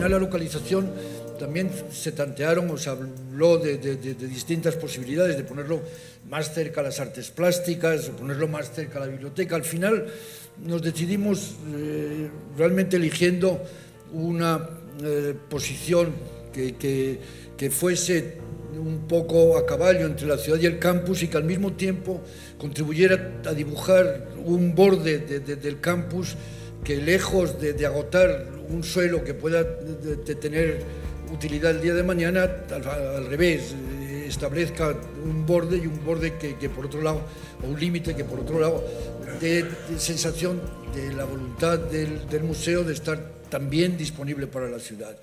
final la localización también se tantearon o se habló de, distintas posibilidades, de ponerlo más cerca a las artes plásticas, o ponerlo más cerca a la biblioteca. Al final nos decidimos eh, realmente eligiendo una eh, posición que, que, fuese un poco a caballo entre la ciudad y el campus y que al mismo tiempo contribuyera a dibujar un borde del campus que lejos de, agotar un suelo que pueda tener utilidad el día de mañana, al, revés, eh, establezca un borde y un borde que, por otro lado, o un límite que por otro lado dé sensación de la voluntad del museo de estar también disponible para la ciudad.